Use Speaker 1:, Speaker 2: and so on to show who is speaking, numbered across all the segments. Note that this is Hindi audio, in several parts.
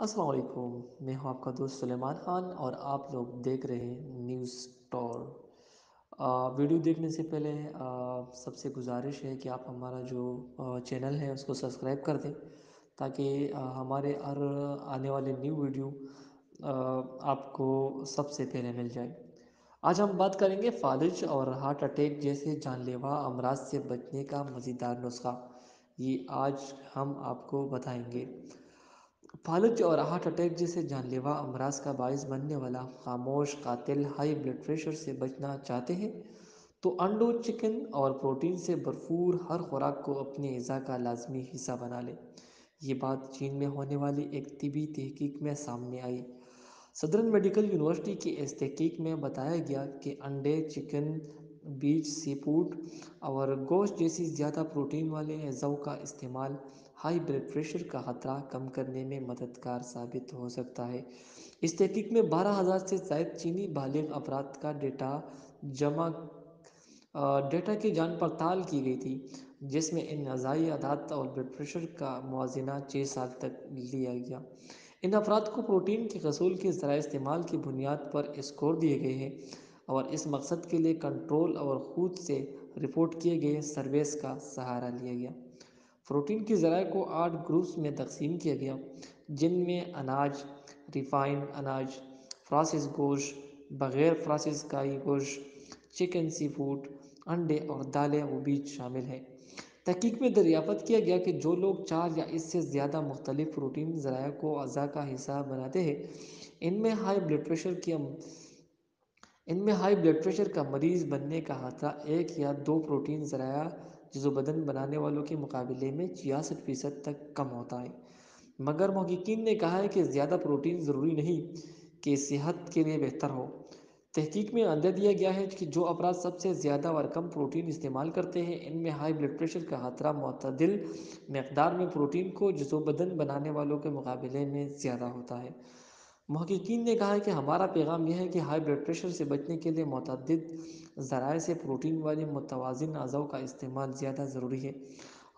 Speaker 1: अस्सलाम वालेकुम मैं हूँ आपका दोस्त सलेमान ख़ान और आप लोग देख रहे हैं न्यूज़ टॉर। वीडियो देखने से पहले सबसे गुजारिश है कि आप हमारा जो आ, चैनल है उसको सब्सक्राइब कर दें ताकि हमारे हर आने वाले न्यू वीडियो आपको सबसे पहले मिल जाए। आज हम बात करेंगे फालिज और हार्ट अटैक जैसे जानलेवा अमराज से बचने का मज़ेदार नुस्खा। ये आज हम आपको बताएँगे। फालज और हार्ट अटैक जैसे जानलेवा अमराज का बायस बनने वाला खामोश, कातिल, हाई ब्लड प्रेशर से बचना चाहते हैं तो अंडो चिकन और प्रोटीन से भरपूर हर खुराक को अपनी अज़ा का लाजमी हिस्सा बना लें। ये बात चीन में होने वाली एक तिबी तहकीक में सामने आई। सदरन मेडिकल यूनिवर्सिटी की इस तहकीक में बताया गया कि अंडे, चिकन बीज सी फ़ूड और गोश्त जैसी ज़्यादा प्रोटीन वाले अज़ाओं का इस्तेमाल हाई ब्लड प्रेशर का ख़तरा कम करने में मददगार साबित हो सकता है। इस तहकीक में बारह हज़ार से जायद चीनी बालिग अफराद का डेटा जमा डेटा की जान पड़ताल की गई थी, जिसमें इन नज़ाई आदात और ब्लड प्रेशर का मुजना छः साल तक लिया गया। इन अफराद को प्रोटीन के गसूल के ज़रा इस्तेमाल की बुनियाद पर स्कोर दिए गए हैं। और इस मकसद के लिए कंट्रोल और खुद से रिपोर्ट किए गए सर्वेस का सहारा लिया गया। प्रोटीन की ज़रा को आठ ग्रुप्स में तकसीम किया गया, जिनमें अनाज रिफाइंड अनाज फ्रासिस गोश्त बग़ैर फ्रासिस काई गोश्त चिकन सी फ़ूड अंडे और दालें व बीज शामिल हैं। तहकीक में दरियाफ़त किया गया कि जो लोग चार या इससे ज़्यादा मुख्तलिफ़ प्रोटीन ज़रा को अज़ा का हिस्सा बनाते हैं, इनमें हाई ब्लड प्रेशर की इनमें हाई ब्लड प्रेशर का मरीज़ बनने का खतरा एक या दो प्रोटीन ज़राया जो बदन बनाने वालों के मुकाबले में छियासठ फ़ीसद तक कम होता है। मगर महकिन ने कहा है कि ज़्यादा प्रोटीन ज़रूरी नहीं कि सेहत के लिए बेहतर हो। तहकीक में अंदर दिया गया है कि जो अपराध सबसे ज़्यादा और कम प्रोटीन इस्तेमाल करते हैं, इनमें हाई ब्लड प्रेशर का खतरा मतदिल मकदार में प्रोटीन को जो बदन बनाने वालों के मुकाबले में ज़्यादा होता है। महकिन ने कहा है कि हमारा पैगाम यह है कि हाई ब्लड प्रेशर से बचने के लिए मतद ज़राए से प्रोटीन वाले मतवाजन अज़ाओं का इस्तेमाल ज़्यादा ज़रूरी है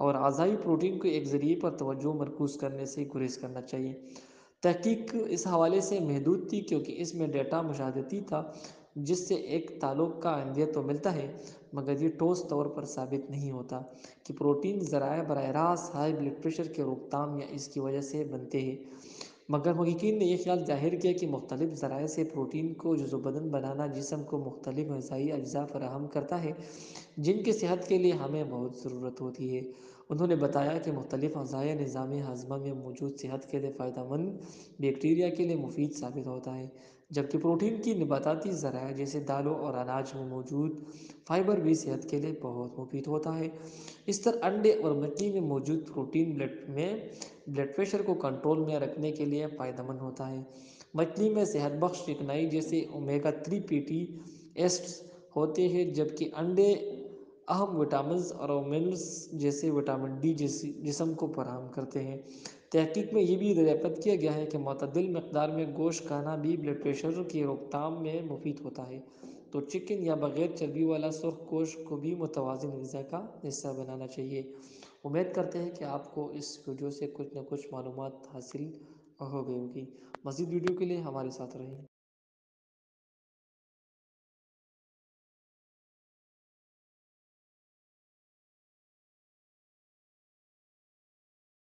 Speaker 1: और अज़ाई प्रोटीन को एक ज़रिए पर तोज्जो मरकूज़ करने से गुरेज करना चाहिए। तहकीक इस हवाले से महदूद थी क्योंकि इसमें डेटा मुशाहदती था, जिससे एक ताल्लुक का अंदिया तो मिलता है, मगर ये ठोस तौर पर साबित नहीं होता कि प्रोटीन ज़राए बर रास्त हाई ब्लड प्रेशर के रोकथाम या इसकी वजह से बनते हैं। मगर महकिन ने यह ख्याल ज़ाहिर किया कि मुख्तलिफ़ ज़राए से प्रोटीन को जो बदन बनाना जिसम को मुख्तलिफ़ गजाई अज्जा फराहम करता है, जिनकी सेहत के लिए हमें बहुत ज़रूरत होती है। उन्होंने बताया कि मुख्तलिफ़ अज़ाया निज़ाम हाजमा में मौजूद सेहत के लिए फ़ायदा मंद बैक्टीरिया के लिए मुफीद साबित होता है, जबकि प्रोटीन की नबाताती ज़राया जैसे दालों और अनाज में मौजूद फाइबर भी सेहत के लिए बहुत मुफीद होता है। इस तरह अंडे और मछली में मौजूद प्रोटीन ब्लड में, ब्लड प्रेशर को कंट्रोल में रखने के लिए फ़ायदेमंद होता है। मछली में सेहत बख्श चिकनाई जैसे ओमेगा थ्री पीटी एस्ट्स होते हैं, जबकि अंडे अहम विटामिन और मिनरल्स जैसे विटामिन डी जैसी जिसम को फराहम करते हैं। तहकीक में ये भी दरियाफ़त किया गया है कि मतदिल मकदार में गोश्त खाना भी ब्लड प्रेशर की रोकथाम में मुफीद होता है। तो चिकन या बग़ैर चर्बी वाला सुरख गोश्त को भी मुतवाजन गज़ा का हिस्सा बनाना चाहिए। उम्मीद करते हैं कि आपको इस वीडियो से कुछ ना कुछ मालूम हासिल हो गई होगी। मज़ीद वीडियो के लिए हमारे साथ रहें।